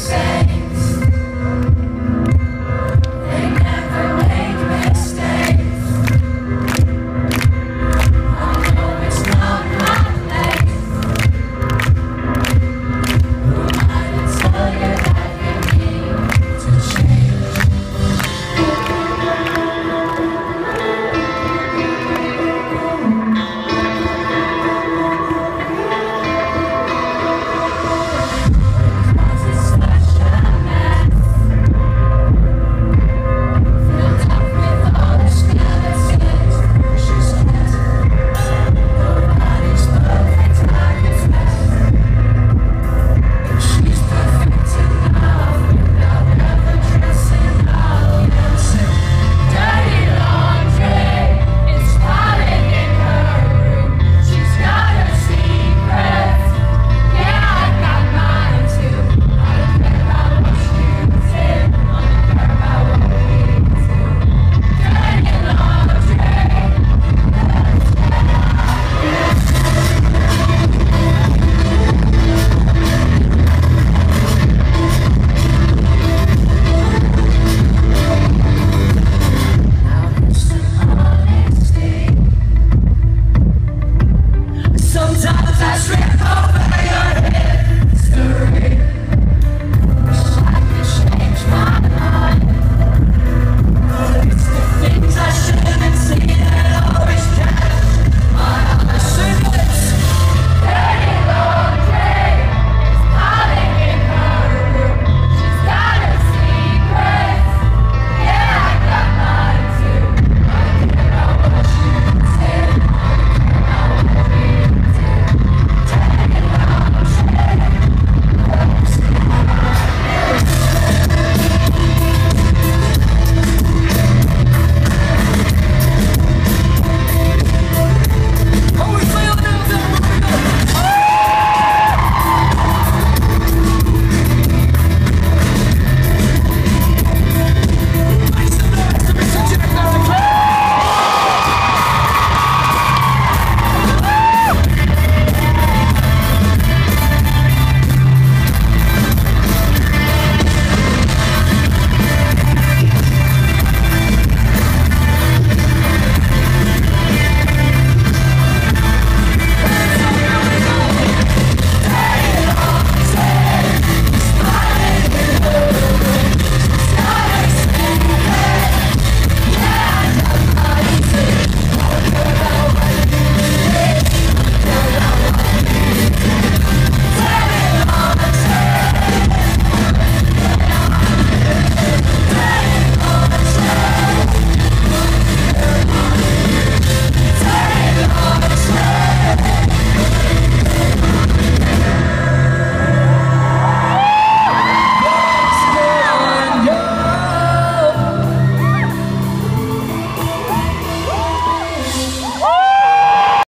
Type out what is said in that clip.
say